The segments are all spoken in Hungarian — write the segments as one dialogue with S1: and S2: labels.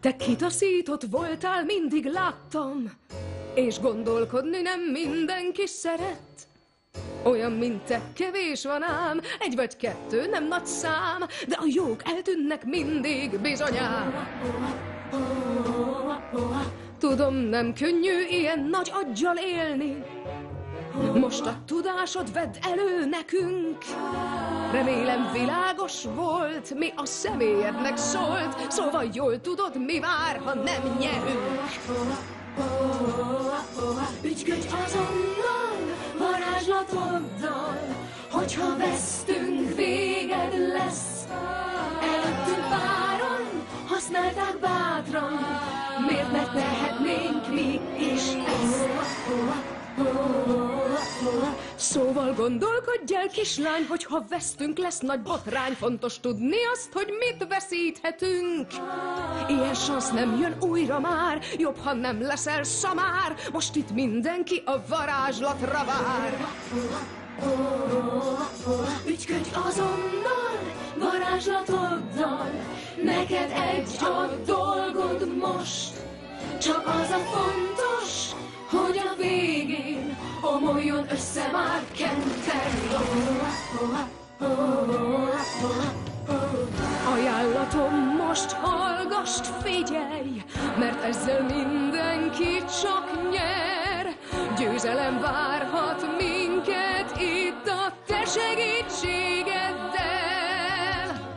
S1: Te kitaszított voltál, mindig láttam, és gondolkodni nem mindenki szeret. Olyan, mint te, kevés van ám, egy vagy kettő, nem nagy szám, de a jók eltűnnek mindig bizonyám. Tudom, nem könnyű ilyen nagy aggyal élni, most a tudásod vedd elő nekünk. Remélem világos volt, mi a személyednek szólt, szóval jól tudod, mi vár, ha nem nyerünk.
S2: Ügyködj azonnal, varázslatoddal, hogyha vesztünk, véged lesz. Előttünk páran, használták bátran, miért ne tehetnénk mi is ezt?
S1: Szóval gondolkodj el, kislány, hogy ha vesztünk, lesz nagy botrány. Fontos tudni azt, hogy mit veszíthetünk. Ilyen szansz nem jön újra már, jobb, ha nem leszel szamár. Most itt mindenki a varázslatra vár.
S2: Ügyködj azonnal, varázslatoddal, neked egy a dolgod most. Végén omoljon össze már Kenterly.
S1: Ajánlatom most hallgast, figyelj, mert ezzel mindenki csak nyer. Győzelem várhat minket itt a te segítségeddel.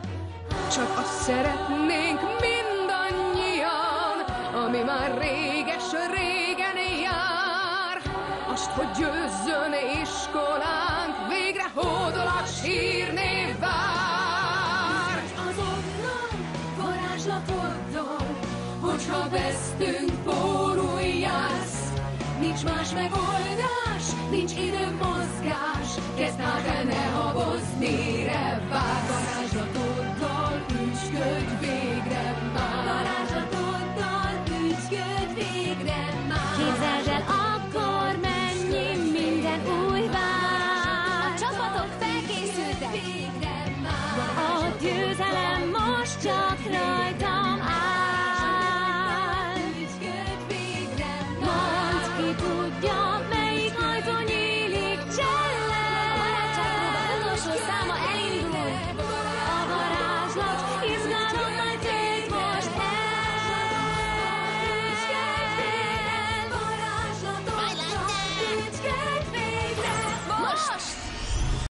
S1: Csak azt szeretnénk mindannyian, ami már réges régen jár. Azt, hogy győzzön sírné vár.
S2: Azonnal varázslatoddal, hogyha vesztünk, póruljálsz. Nincs más megoldás, nincs idő mozgás, kezd hát el ne habozz, mire győzelem most
S3: csak rajta.